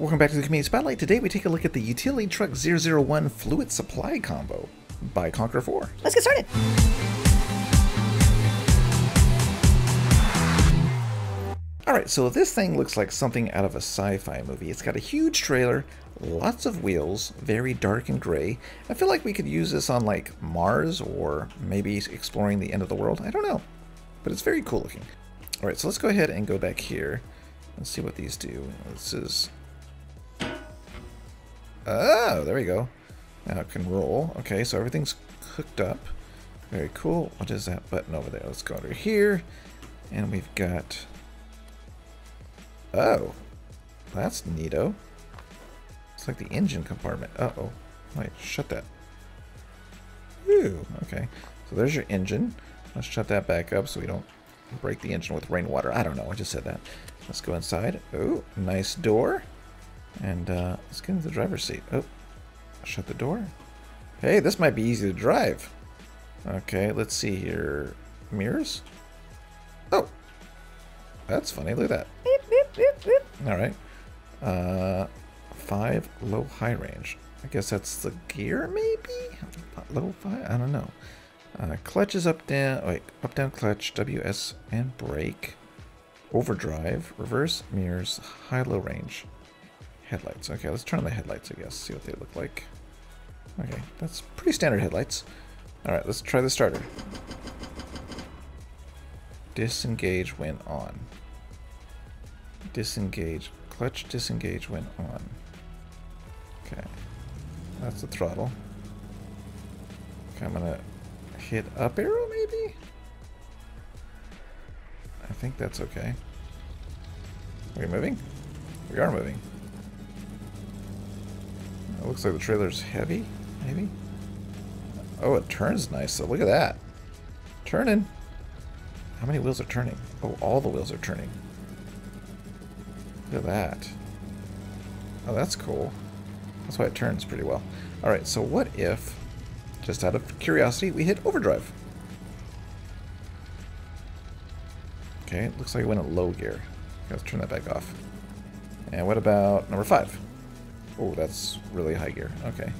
Welcome back to the Community Spotlight. Today we take a look at the Utility Truck 001 Fluid Supply Combo by Conquer 4. Let's get started. Alright, so this thing looks like something out of a sci-fi movie. It's got a huge trailer, lots of wheels, very dark and gray. I feel like we could use this on like Mars or maybe exploring the end of the world. I don't know, but it's very cool looking. Alright, so let's go ahead and go back here and see what these do. This is Oh, there we go. Now it can roll. Okay, so everything's hooked up. Very cool. What is that button over there? Let's go over here. And we've got... Oh. That's neato. It's like the engine compartment. Uh-oh. Wait, shut that. Ooh, okay. So there's your engine. Let's shut that back up so we don't break the engine with rainwater. I don't know. I just said that. Let's go inside. Oh, nice door. And uh, let's get into the driver's seat. Oh, shut the door. Hey, this might be easy to drive. Okay, let's see here. Mirrors? Oh, that's funny. Look at that. Beep, beep, beep. All right. Uh, five low high range. I guess that's the gear, maybe? Low five? I don't know. Uh, clutch is up down. Wait, up down clutch, WS and brake. Overdrive, reverse mirrors, high low range. Headlights. Okay, let's turn on the headlights, I guess. See what they look like. Okay, that's pretty standard headlights. Alright, let's try the starter. Disengage when on. Disengage. Clutch disengage when on. Okay. That's the throttle. Okay, I'm gonna hit up arrow maybe? I think that's okay. Are we moving? We are moving. It looks like the trailer's heavy, maybe? Oh, it turns nice, so look at that. Turning. How many wheels are turning? Oh, all the wheels are turning. Look at that. Oh, that's cool. That's why it turns pretty well. Alright, so what if, just out of curiosity, we hit overdrive? Okay, it looks like it went in low gear. Let's turn that back off. And what about number five? Oh, that's really high gear. Okay.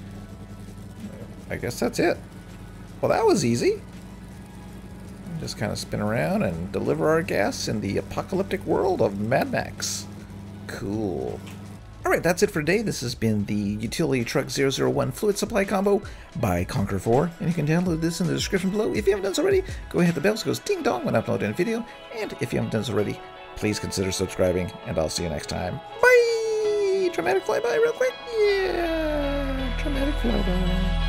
I guess that's it. Well, that was easy. Just kind of spin around and deliver our gas in the apocalyptic world of Mad Max. Cool. Alright, that's it for today. This has been the Utility Truck 001 Fluid Supply Combo by Conquer 4. And you can download this in the description below. If you haven't done so already, go ahead and hit the bell goes ding dong when I upload a video. And if you haven't done so already, please consider subscribing. And I'll see you next time. Bye! Dramatic flyby real quick. Yeah! Dramatic flyby.